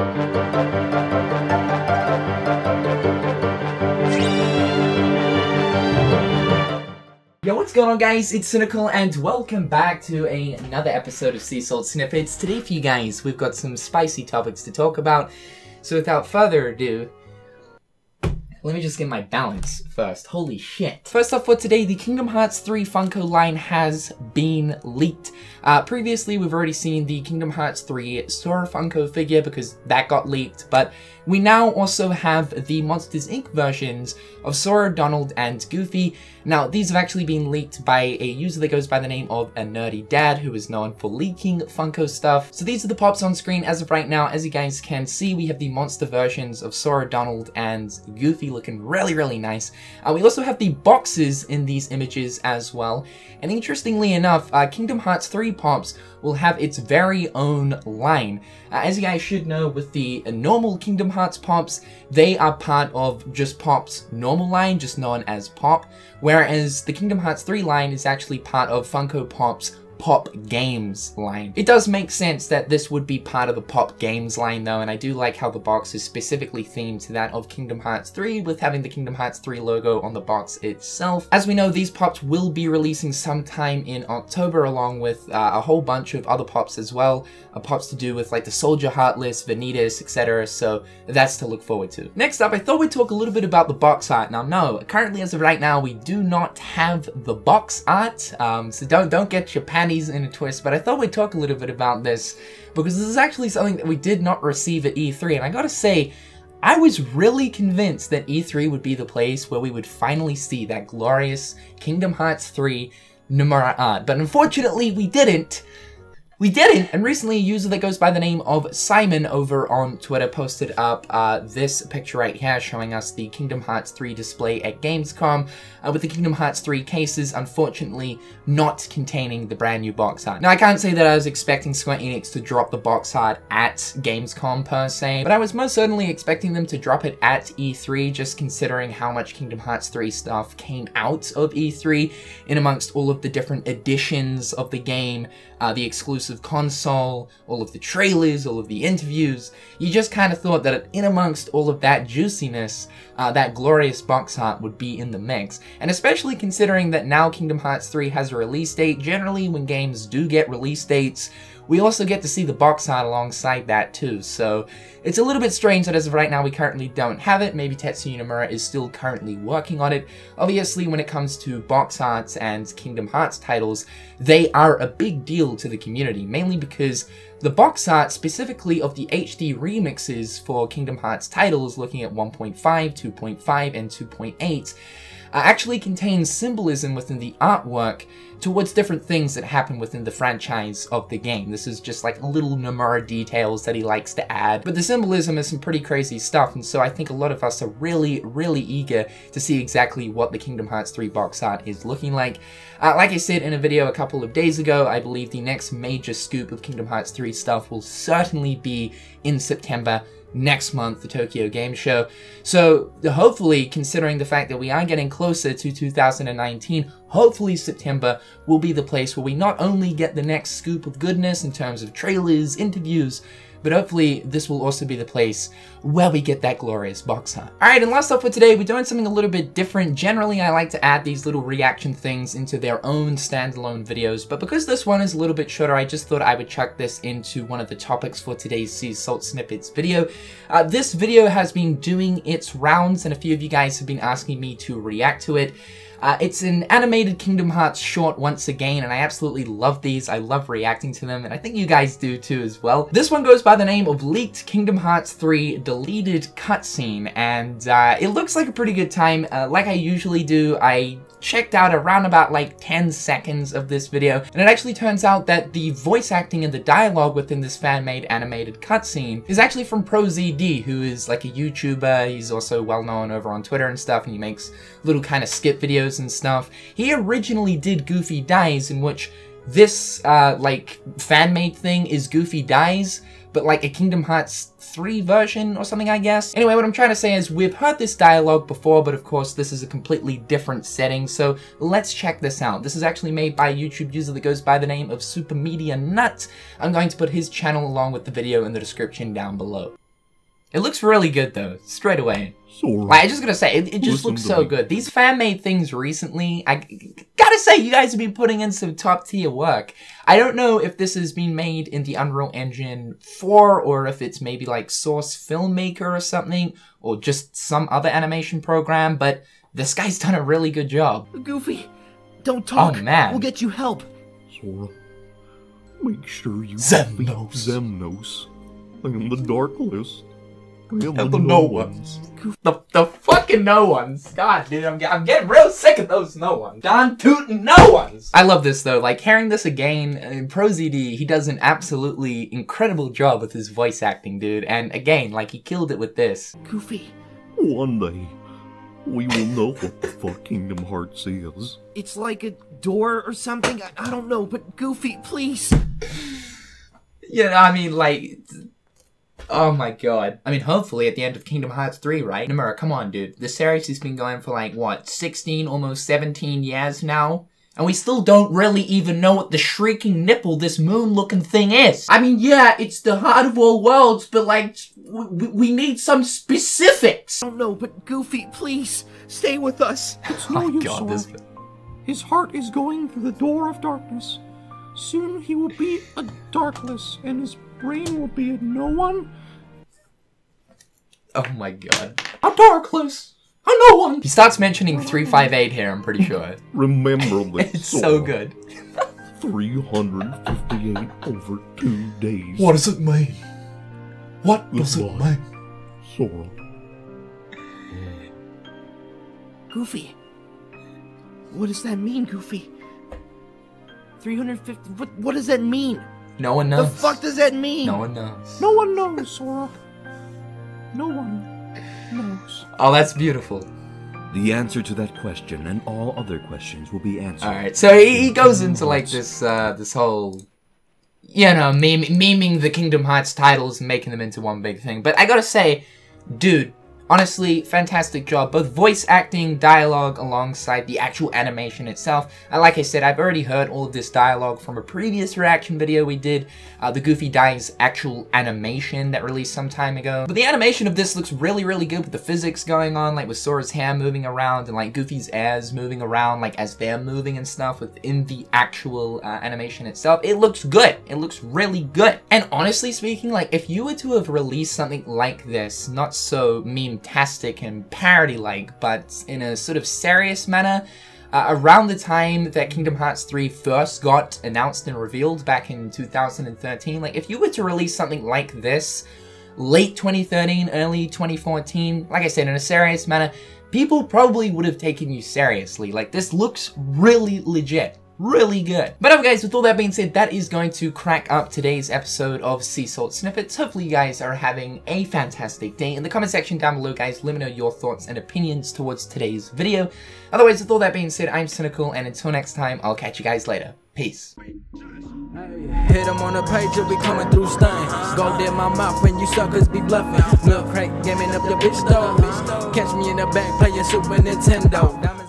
Yo, what's going on guys? It's Cynical and welcome back to another episode of Sea Salt Snippets. Today for you guys, we've got some spicy topics to talk about. So without further ado, let me just get my balance first. Holy shit. First off for today, the Kingdom Hearts 3 Funko line has been leaked. Uh, previously, we've already seen the Kingdom Hearts 3 Sora Funko figure because that got leaked, but we now also have the Monsters Inc. versions of Sora, Donald, and Goofy. Now, these have actually been leaked by a user that goes by the name of ANerdyDad who is known for leaking Funko stuff. So these are the pops on screen as of right now. As you guys can see, we have the monster versions of Sora, Donald, and Goofy looking really, really nice. Uh, we also have the boxes in these images as well. And interestingly enough, uh, Kingdom Hearts 3 pops will have its very own line. Uh, as you guys should know, with the normal Kingdom Hearts pops, they are part of just Pop's normal line, just known as Pop, whereas the Kingdom Hearts 3 line is actually part of Funko Pop's Pop Games line. It does make sense that this would be part of the Pop Games line though, and I do like how the box is specifically themed to that of Kingdom Hearts 3 with having the Kingdom Hearts 3 logo on the box itself. As we know, these pops will be releasing sometime in October along with uh, a whole bunch of other pops as well, uh, pops to do with like the Soldier Heartless, Vanitas, etc. So that's to look forward to. Next up, I thought we'd talk a little bit about the box art. Now, no, currently as of right now, we do not have the box art, um, so don't don't get your panic in a twist, but I thought we'd talk a little bit about this because this is actually something that we did not receive at E3, and I gotta say, I was really convinced that E3 would be the place where we would finally see that glorious Kingdom Hearts 3 Nomura art, uh, but unfortunately we didn't. We didn't! And recently, a user that goes by the name of Simon over on Twitter posted up uh, this picture right here showing us the Kingdom Hearts 3 display at Gamescom, uh, with the Kingdom Hearts 3 cases unfortunately not containing the brand new box art. Now, I can't say that I was expecting Square Enix to drop the box art at Gamescom per se, but I was most certainly expecting them to drop it at E3, just considering how much Kingdom Hearts 3 stuff came out of E3 in amongst all of the different editions of the game, uh, the exclusive exclusive console, all of the trailers, all of the interviews. You just kind of thought that in amongst all of that juiciness, uh, that glorious box art would be in the mix. And especially considering that now Kingdom Hearts 3 has a release date, generally when games do get release dates, we also get to see the box art alongside that too, so it's a little bit strange that as of right now we currently don't have it. Maybe Tetsuya Nomura is still currently working on it. Obviously, when it comes to box arts and Kingdom Hearts titles, they are a big deal to the community, mainly because the box art specifically of the HD remixes for Kingdom Hearts titles looking at 1.5, 2.5, and 2.8 uh, actually contains symbolism within the artwork towards different things that happen within the franchise of the game. This is just like little Nomura details that he likes to add, but the symbolism is some pretty crazy stuff, and so I think a lot of us are really, really eager to see exactly what the Kingdom Hearts 3 box art is looking like. Uh, like I said in a video a couple of days ago, I believe the next major scoop of Kingdom Hearts 3 stuff will certainly be in September next month, the Tokyo Game Show. So hopefully, considering the fact that we are getting closer to 2019, hopefully September will be the place where we not only get the next scoop of goodness in terms of trailers, interviews, but hopefully this will also be the place where we get that glorious box art. Alright, and last up for today, we're doing something a little bit different. Generally, I like to add these little reaction things into their own standalone videos, but because this one is a little bit shorter, I just thought I would chuck this into one of the topics for today's Sea Salt Snippets video. Uh, this video has been doing its rounds, and a few of you guys have been asking me to react to it. Uh, it's an animated Kingdom Hearts short once again, and I absolutely love these. I love reacting to them, and I think you guys do too as well. This one goes by the name of Leaked Kingdom Hearts 3 Deleted Cutscene, and uh, it looks like a pretty good time. Uh, like I usually do, I checked out around about like 10 seconds of this video, and it actually turns out that the voice acting and the dialogue within this fan-made animated cutscene is actually from ProZD, who is like a YouTuber, he's also well known over on Twitter and stuff, and he makes little kind of skip videos and stuff. He originally did Goofy Dies, in which this, uh, like, fan-made thing is Goofy Dies, but like a Kingdom Hearts 3 version or something, I guess. Anyway, what I'm trying to say is we've heard this dialogue before, but of course this is a completely different setting, so let's check this out. This is actually made by a YouTube user that goes by the name of SuperMediaNut. I'm going to put his channel along with the video in the description down below. It looks really good though, straight away. Sora. Like, I just gonna say, it, it just Listen looks so me. good. These fan made things recently, I gotta say, you guys have been putting in some top tier work. I don't know if this has been made in the Unreal Engine 4 or if it's maybe like Source Filmmaker or something, or just some other animation program, but this guy's done a really good job. Goofy, don't talk. Oh, man. We'll get you help. Sora. Make sure you Xemnas. defeat Xemnas. And the Darkless. And, And the no ones. The, the fucking no ones. God, dude, I'm, I'm getting real sick of those no ones. Don Tootin' no ones. I love this though. Like hearing this again, uh, ProZD, he does an absolutely incredible job with his voice acting, dude. And again, like he killed it with this. Goofy, One day, we will know what the fuck Kingdom Hearts is. it's like a door or something. I, I don't know, but Goofy, please. You know, I mean, like. Oh my god. I mean, hopefully at the end of Kingdom Hearts 3, right? Nomura, come on, dude. The series has been going for like, what, 16, almost 17 years now? And we still don't really even know what the shrieking nipple, this moon looking thing is. I mean, yeah, it's the heart of all worlds, but like, we, we need some specifics. I don't know, but Goofy, please stay with us. It's Oh no my use, god, this. His heart is going through the door of darkness. Soon he will be a darkless, and his brain will be a no one. Oh my god. A darkless. A no one. He starts mentioning 358 here, I'm pretty sure. Remember this. It's so good. 358 over two days. What does it mean? What does it mean? Sora. Goofy, what does that mean, Goofy? 350. What, what does that mean? No one knows. The fuck does that mean? No one knows. No one knows, Sora. No one knows. Oh, that's beautiful. The answer to that question and all other questions will be answered. All right, so he, he goes into like this, uh, this whole, you know, meme, memeing the Kingdom Hearts titles and making them into one big thing. But I gotta say, dude, honestly, fantastic job. Both voice acting, dialogue, alongside the actual animation itself. And like I said, I've already heard all of this dialogue from a previous reaction video we did, uh, the Goofy Dies actual animation that released some time ago. But the animation of this looks really, really good with the physics going on, like with Sora's hair moving around and like Goofy's ears moving around, like as they're moving and stuff within the actual uh, animation itself. It looks good. It looks really good. And honestly speaking, like if you were to have released something like this, not so meme-tastic and parody-like, but in a sort of serious manner, uh, around the time that Kingdom Hearts 3 first got announced and revealed back in 2013, like if you were to release something like this late 2013, early 2014, like I said, in a serious manner, people probably would have taken you seriously. Like this looks really legit. Really good. But okay guys, with all that being said, that is going to crack up today's episode of Sea Salt Snippets. Hopefully you guys are having a fantastic day. In the comment section down below guys, let me know your thoughts and opinions towards today's video. Otherwise, with all that being said, I'm Cynical, and until next time, I'll catch you guys later. Peace. Hit 'em on the page, you'll be coming through stain. Go in my mouth when you suckers be bluffing. Milk crank, gaming up your bitch though. Catch me in the back playing Super Nintendo.